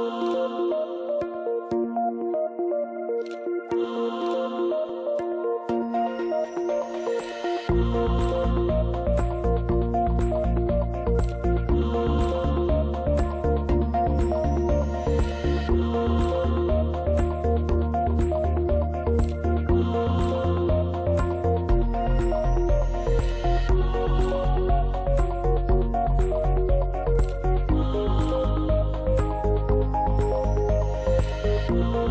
Oh. oh.